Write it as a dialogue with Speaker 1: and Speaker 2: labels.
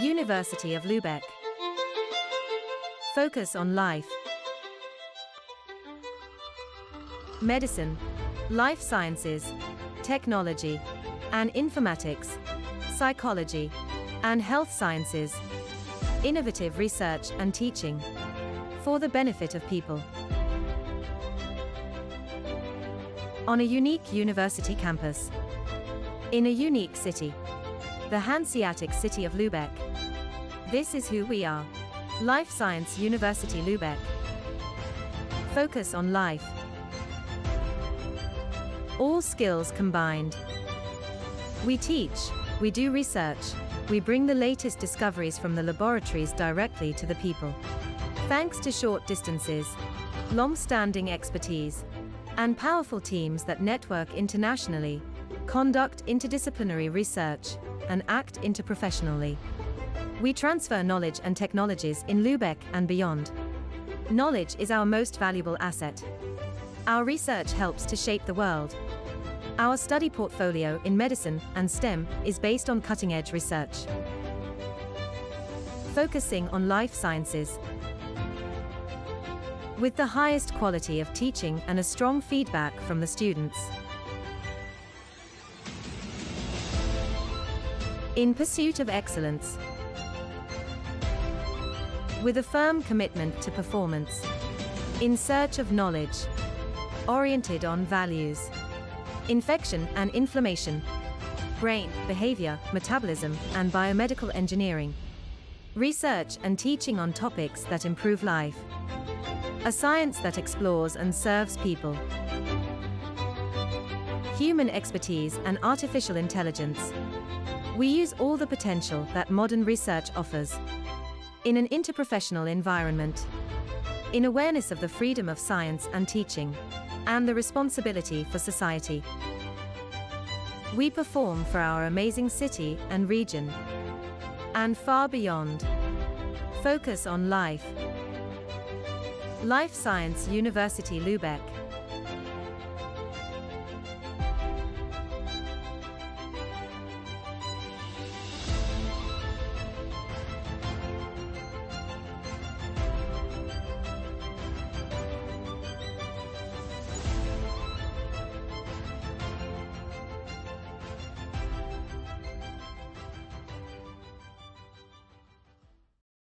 Speaker 1: University of Lübeck. Focus on life. Medicine, life sciences, technology, and informatics, psychology, and health sciences. Innovative research and teaching. For the benefit of people. On a unique university campus. In a unique city. The Hanseatic city of Lübeck. This is who we are. Life Science University Lübeck. Focus on life. All skills combined. We teach, we do research, we bring the latest discoveries from the laboratories directly to the people. Thanks to short distances, long-standing expertise, and powerful teams that network internationally, conduct interdisciplinary research, and act interprofessionally. We transfer knowledge and technologies in Lübeck and beyond. Knowledge is our most valuable asset. Our research helps to shape the world. Our study portfolio in medicine and STEM is based on cutting-edge research. Focusing on life sciences. With the highest quality of teaching and a strong feedback from the students. In pursuit of excellence. With a firm commitment to performance. In search of knowledge. Oriented on values. Infection and inflammation. Brain, behavior, metabolism, and biomedical engineering. Research and teaching on topics that improve life. A science that explores and serves people. Human expertise and artificial intelligence. We use all the potential that modern research offers. In an interprofessional environment. In awareness of the freedom of science and teaching. And the responsibility for society. We perform for our amazing city and region. And far beyond. Focus on life. Life Science University Lübeck.